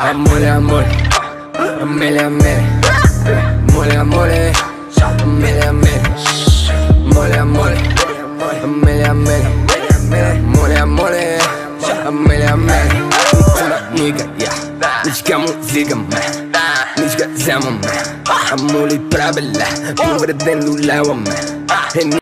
Amore, amore, amele, amele Amore, amore, amele, amele Amore, amore, amele, amele Amore, amore, amele, amele Una nigga, yeah. Nici muzică, man. Nici că zeamă, man. Amului pravele Nu vedem lui man.